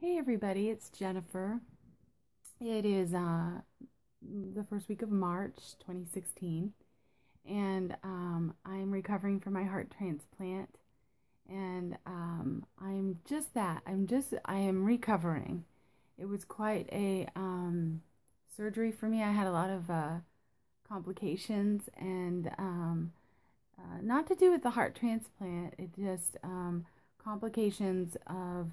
Hey everybody, it's Jennifer. It is uh, the first week of March 2016, and um, I'm recovering from my heart transplant. And um, I'm just that. I'm just, I am recovering. It was quite a um, surgery for me. I had a lot of uh, complications, and um, uh, not to do with the heart transplant, it just um, complications of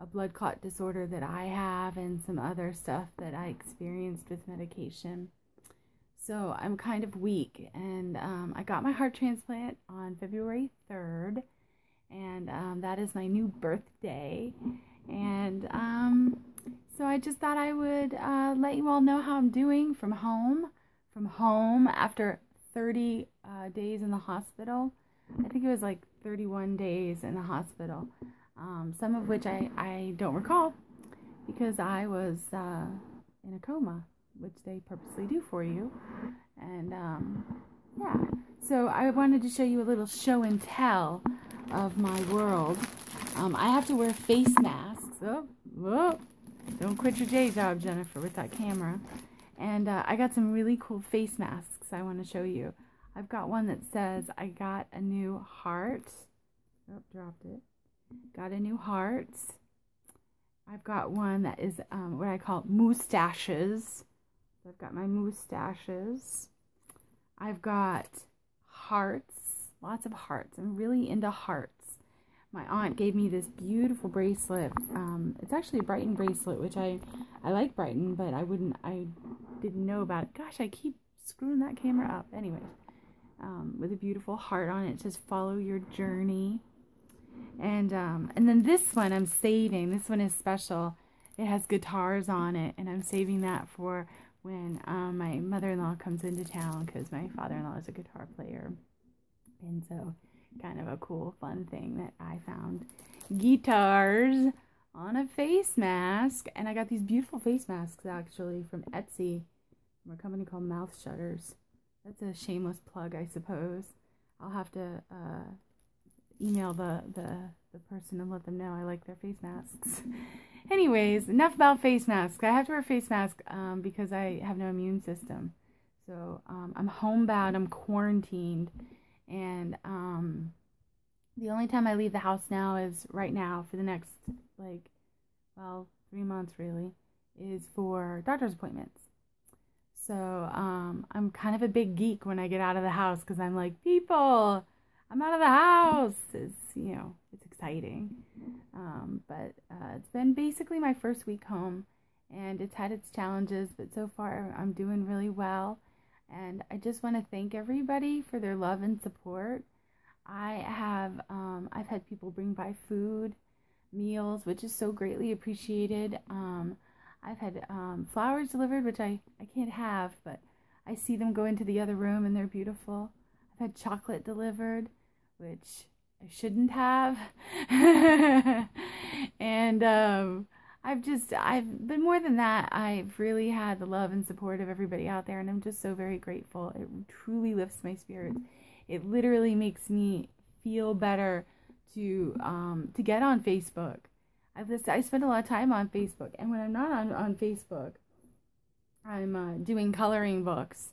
a blood clot disorder that I have and some other stuff that I experienced with medication. So I'm kind of weak, and um, I got my heart transplant on February 3rd, and um, that is my new birthday. And um, so I just thought I would uh, let you all know how I'm doing from home. From home after 30 uh, days in the hospital. I think it was like 31 days in the hospital um, some of which I, I don't recall because I was uh, in a coma, which they purposely do for you. And um, yeah, so I wanted to show you a little show and tell of my world. Um, I have to wear face masks. Oh, whoa. Don't quit your day job, Jennifer, with that camera. And uh, I got some really cool face masks I want to show you. I've got one that says, I got a new heart. Oh, dropped it. Got a new heart. I've got one that is um, what I call mustaches. So I've got my mustaches. I've got hearts, lots of hearts. I'm really into hearts. My aunt gave me this beautiful bracelet. Um, it's actually a Brighton bracelet, which I, I like Brighton, but I wouldn't, I didn't know about it. Gosh, I keep screwing that camera up. Anyway, um, with a beautiful heart on it. It says, follow your journey. And um, and then this one I'm saving. This one is special. It has guitars on it, and I'm saving that for when um, my mother-in-law comes into town because my father-in-law is a guitar player. And so kind of a cool, fun thing that I found. Guitars on a face mask. And I got these beautiful face masks actually from Etsy from a company called Mouth Shutters. That's a shameless plug, I suppose. I'll have to uh, email the, the, the person and let them know I like their face masks. Anyways, enough about face masks. I have to wear face mask um, because I have no immune system. So um, I'm homebound, I'm quarantined, and um, the only time I leave the house now is right now for the next, like, well, three months really, is for doctor's appointments. So um, I'm kind of a big geek when I get out of the house because I'm like, people, I'm out of the house. It's, you know, it's exciting. Um, but uh, it's been basically my first week home and it's had its challenges, but so far I'm doing really well. And I just want to thank everybody for their love and support. I have, um, I've had people bring by food, meals, which is so greatly appreciated. Um, I've had um, flowers delivered, which I, I can't have, but I see them go into the other room and they're beautiful. I've had chocolate delivered, which I shouldn't have. and um, I've just, I've been more than that. I've really had the love and support of everybody out there, and I'm just so very grateful. It truly lifts my spirits. It literally makes me feel better to um, to get on Facebook. I I spend a lot of time on Facebook, and when I'm not on on Facebook, I'm uh, doing coloring books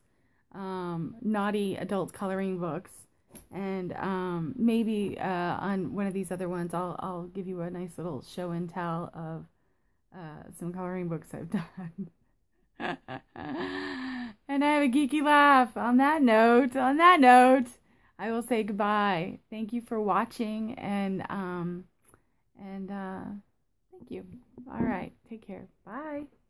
um, naughty adult coloring books. And um, maybe uh, on one of these other ones, I'll, I'll give you a nice little show and tell of uh, some coloring books I've done. and I have a geeky laugh. On that note, on that note, I will say goodbye. Thank you for watching and um and uh thank you. All right, take care. Bye.